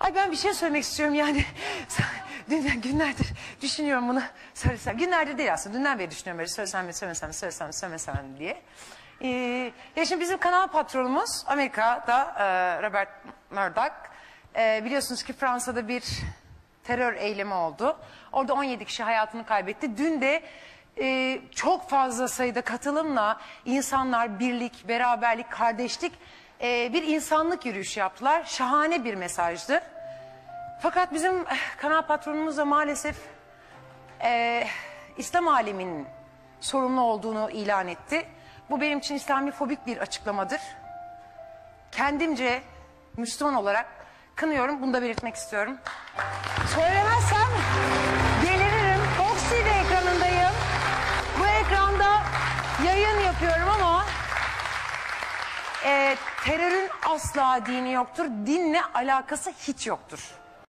Ay ben bir şey söylemek istiyorum yani. Dün günlerdir düşünüyorum bunu söylesem. Günlerdir değil aslında. Dünden beri düşünüyorum böyle söylesem mi söylemesem mi söylesem mi söylemesem mi diye. Ee, ya şimdi bizim kanal patronumuz Amerika'da e, Robert Murdoch. E, biliyorsunuz ki Fransa'da bir terör eylemi oldu. Orada 17 kişi hayatını kaybetti. Dün de e, çok fazla sayıda katılımla insanlar birlik, beraberlik, kardeşlik e, bir insanlık yürüyüşü yaptılar. Şahane bir mesajdı. Fakat bizim eh, kanal patronumuz da maalesef e, İslam aleminin sorumlu olduğunu ilan etti. Bu benim için İslamifobik bir açıklamadır. Kendimce Müslüman olarak kınıyorum. Bunu da belirtmek istiyorum. Söylemezsem deliririm. Fox TV ekranındayım. Bu ekranda yayın yapıyorum ama e, terörün asla dini yoktur. Dinle alakası hiç yoktur.